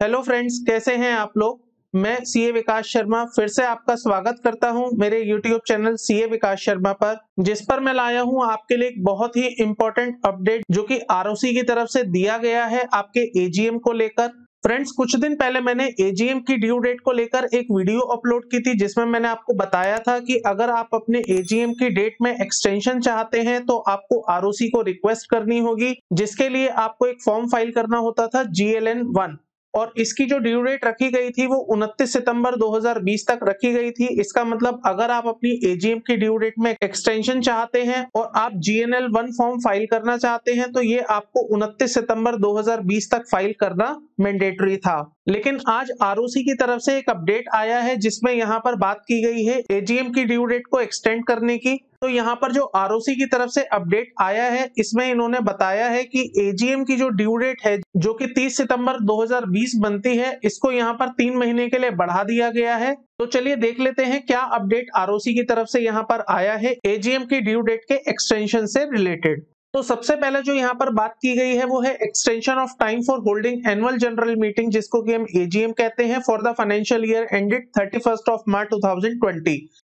Hello friends कैसे हैं आप लोग? मैं सीए विकास शर्मा फिर से आपका स्वागत करता हूँ मेरे YouTube channel CA Vikas Sharma पर, जिस पर मैं लाया हूँ आपके लिए एक बहुत ही इंपॉर्टेंट अपडेट जो कि आरओसी की तरफ़ से दिया गया है आपके एजीएम को लेकर। फ्रेंड्स कुछ दिन पहले मैंने एजीएम की ड्यू डेट को लेकर एक वीडियो अपलोड की थी, जिसमें मैंने आपको बताया था कि अगर आप अपने एजीएम की डेट में एक्सटेंशन चाहते हैं तो आपको आरओसी को रिक्वेस्ट करनी होगी, जिसके लिए आपको एक फॉर्म फ़ाइल करना होता था जीएलएन वन और इसकी जो ड्यू डेट रखी गई थी वो 29 सितंबर 2020 तक रखी गई थी। इसका मतलब अगर आप अपनी एजीएम की ड्यू डेट में एक्सटेंशन चाहते हैं और आप जीएनएल वन फॉर्म फ़ाइल करना चाहते हैं तो ये आपको 29 सितंबर 2020 तक फ़ाइल करना मैंडेटरी था। लेकिन आज आरओसी की तरफ़ से एक अपडेट आया है, जिसमें यहाँ पर बात की गई है एजीएम की ड्यू डेट को एक्सटेंड करने की। तो यहाँ पर जो आरओसी की तरफ़ से अपडेट आया है, इसमें इन्होंने बताया है कि एजीएम की जो ड्यू डेट है, जो कि 30 सितंबर 2020 बनती है, इसको यहाँ पर तीन महीने के लिए बढ़ा दिया गया है। तो चलिए देख लेते हैं क्या अपडेट आरओसी की तरफ़ से यहाँ पर आया है एजीएम की ड्यू डेट के एक्सटेंशन से रिलेटेड तो सबसे पहले जो यहाँ पर बात की गई है, वो है extension of time for holding annual general meeting जिसको कि हम एजीएम कहते हैं for the financial year ended thirty first of March two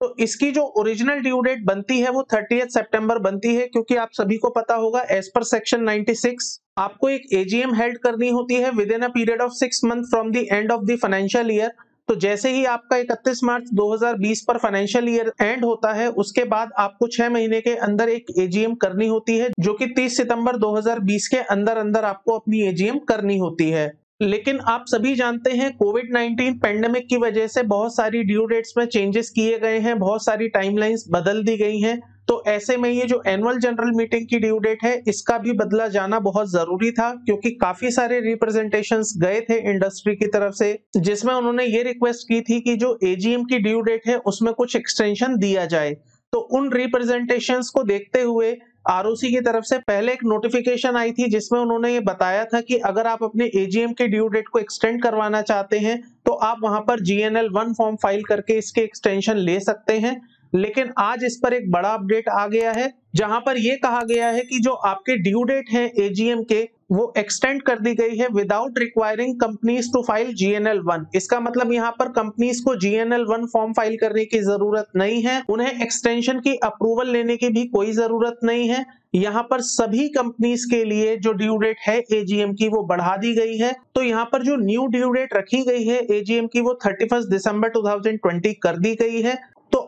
तो इसकी जो ओरिजिनल ड्यू डेट बनती है, वो थर्टी सितंबर बनती है, क्योंकि आप सभी को पता होगा एज पर सेक्शन 96 आपको एक एजीएम हेल्ड करनी होती है within a period of six month from the end of the financial year तो जैसे ही आपका 31 मार्च 2020 पर फाइनेंशियल ईयर एंड होता है, उसके बाद आपको छह महीने के अंदर एक एजीएम करनी होती है, जो कि 30 सितंबर 2020 के अंदर अंदर आपको अपनी एजीएम करनी होती है। लेकिन आप सभी जानते हैं कोविड 19 पेंडेमिक की वजह से बहुत सारी ड्यू डेट्स में चेंजेस किए गए हैं, बहुत सारी टाइमलाइंस बदल दी गई हैं। तो ऐसे में ये जो एनुअल जनरल मीटिंग की ड्यू डेट है, इसका भी बदला जाना बहुत ज़रूरी था, क्योंकि काफ़ी सारे रिप्रेजेंटेशन गए थे इंडस्ट्री की तरफ़ से, जिसमें उन्होंने ये रिक्वेस्ट की थी कि जो एजीएम की ड्यू डेट है, उसमें कुछ एक्सटेंशन दिया जाए। तो उन रिप्रेजेंटेशन को देखते हुए आरओसी की तरफ़ से पहले एक नोटिफिकेशन आई थी, जिसमें उन्होंने ये बताया था कि अगर आप अपने एजीएम के ड्यू डेट को एक्सटेंड करवाना चाहते हैं तो आप वहाँ पर जीएनएल वन फॉर्म फ़ाइल करके इसके एक्सटेंशन ले सकते हैं। लेकिन आज इस पर एक बड़ा अपडेट आ गया है, जहाँ पर यह कहा गया है कि जो आपके ड्यू डेट है एजीएम के, वो एक्सटेंड कर दी गई है without requiring companies to file GNL one इसका मतलब यहाँ पर कंपनीज़ को जीएनएल वन फॉर्म फ़ाइल करने की ज़रूरत नहीं है, उन्हें एक्सटेंशन की अप्रूवल लेने की भी कोई ज़रूरत नहीं है। यहाँ पर सभी कंपनीज़ के लिए जो ड्यू डेट है एजीएम की, वो बढ़ा दी गई है। तो यहाँ पर जो न्यू ड्यू डेट रखी गई है एजीएम की, वो थर्टी दिसंबर 2020 कर दी गई है।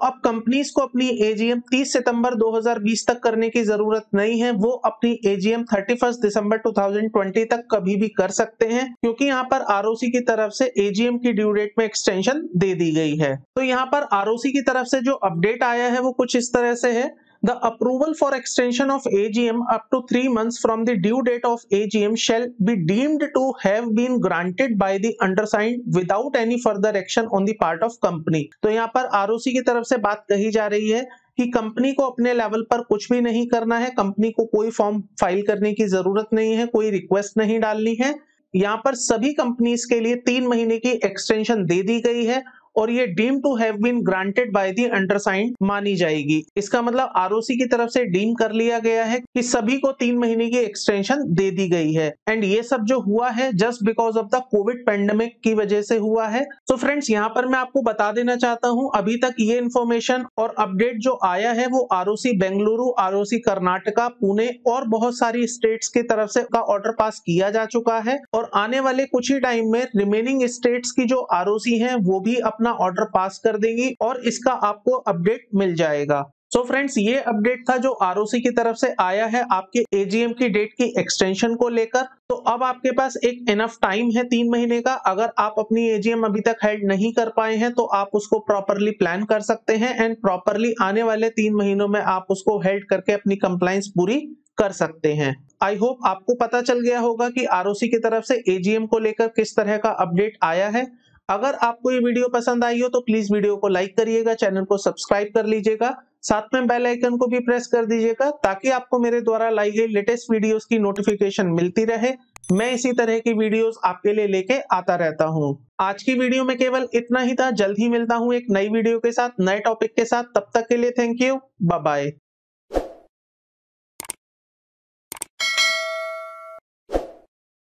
अब कंपनीज़ को अपनी एजीएम 30 सितंबर 2020 तक करने की ज़रूरत नहीं है, वो अपनी एजीएम 31 दिसंबर 2020 तक कभी भी कर सकते हैं, क्योंकि यहाँ पर आरओसी की तरफ़ से एजीएम की ड्यू डेट में एक्सटेंशन दे दी गई है। तो यहाँ पर आरओसी की तरफ़ से जो अपडेट आया है, वो कुछ इस तरह से है The approval for extension of AGM up to three months from the due date of AGM shall be deemed to have been granted by the undersigned without any further action on the part of company. तो यहाँ पर ROC की तरफ़ से बात कही जा रही है कि कंपनी को अपने लेवल पर कुछ भी नहीं करना है कंपनी को कोई फॉर्म फ़ाइल करने की ज़रूरत नहीं है कोई रिक्वेस्ट नहीं डालनी है यहाँ पर सभी कंपनीज़ के लिए तीन महीने की एक्सटेंशन दे दी गई है और ये deem to have been granted by the undersigned मानी जाएगी। इसका मतलब आरओसी की तरफ़ से डीम कर लिया गया है कि सभी को तीन महीने की एक्सटेंशन दे दी गई है। एंड ये सब जो हुआ है just because of the COVID pandemic की वजह से हुआ है। तो फ्रेंड्स यहाँ पर मैं आपको बता देना चाहता हूँ, अभी तक ये इन्फॉर्मेशन और अपडेट जो आया है वो आर बेंगलुरु आर कर्नाटका पुणे और बहुत सारी स्टेट्स की तरफ़ से का ऑर्डर पास किया जा चुका है। और आने वाले कुछ ही टाइम में रिमेनिंग स्टेट्स की जो आर है, वो भी अपना अपना ऑर्डर पास कर देंगी और इसका आपको अपडेट मिल जाएगा। सो so फ्रेंड्स ये अपडेट था जो आर की तरफ़ से आया है आपके एजीएम की डेट की एक्सटेंशन को लेकर। तो अब आपके पास एक इनफ टाइम है तीन महीने का। अगर आप अपनी एजीएम अभी तक हेल्ड नहीं कर पाए हैं तो आप उसको प्रॉपरली प्लान कर सकते हैं एंड प्रॉपरली आने वाले तीन महीनों में आप उसको हेल्ड करके अपनी कंप्लाइंस पूरी कर सकते हैं। आई होप आपको पता चल गया होगा कि आर की तरफ़ से एजीएम को लेकर किस तरह का अपडेट आया है। अगर आपको ये वीडियो पसंद आई हो तो प्लीज़ वीडियो को लाइक करिएगा चैनल को सब्सक्राइब कर लीजिएगा, साथ में बेल आइकन को भी प्रेस कर दीजिएगा, ताकि आपको मेरे द्वारा लाई गई लेटेस्ट वीडियोस की नोटिफिकेशन मिलती रहे। मैं इसी तरह की वीडियोस आपके लिए लेके आता रहता हूँ। आज की वीडियो में केवल इतना ही था। जल्द ही मिलता हूँ एक नई वीडियो के साथ, नए टॉपिक के साथ। तब तक के लिए थैंक यू बाय